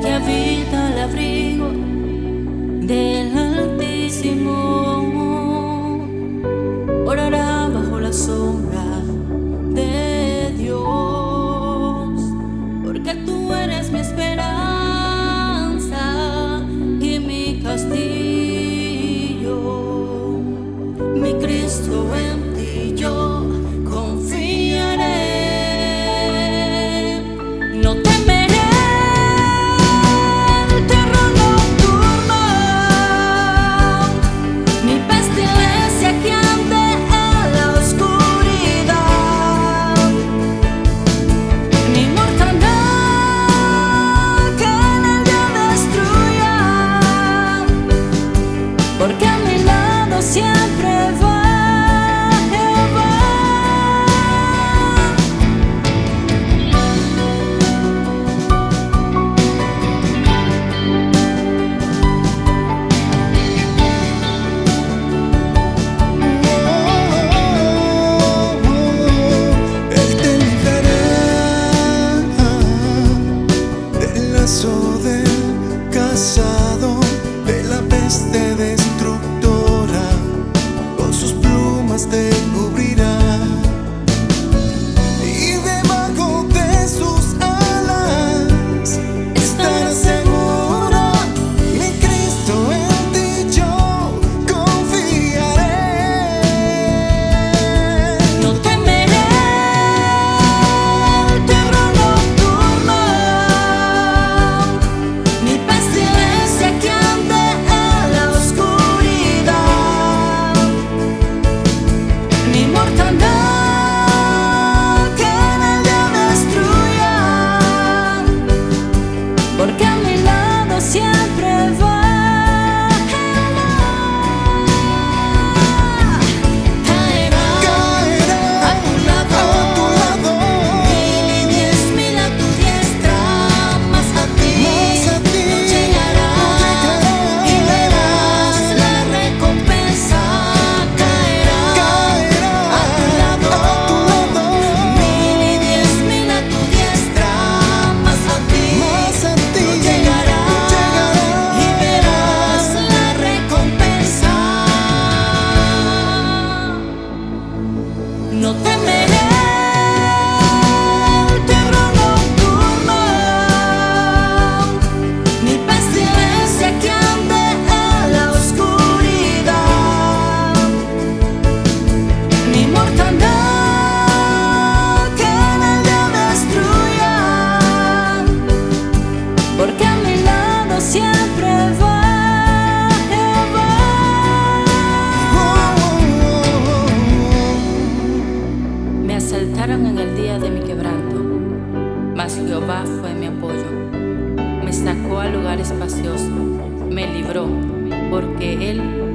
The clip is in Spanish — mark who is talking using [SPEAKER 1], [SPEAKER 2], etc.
[SPEAKER 1] que habita el abrigo del Altísimo. Siempre va,
[SPEAKER 2] él va. Oh, te liberará del lazo del casado, de la peste.
[SPEAKER 1] Christian Me asaltaron en el día de mi quebranto, mas Jehová fue mi apoyo. Me sacó al lugar espacioso, me libró, porque Él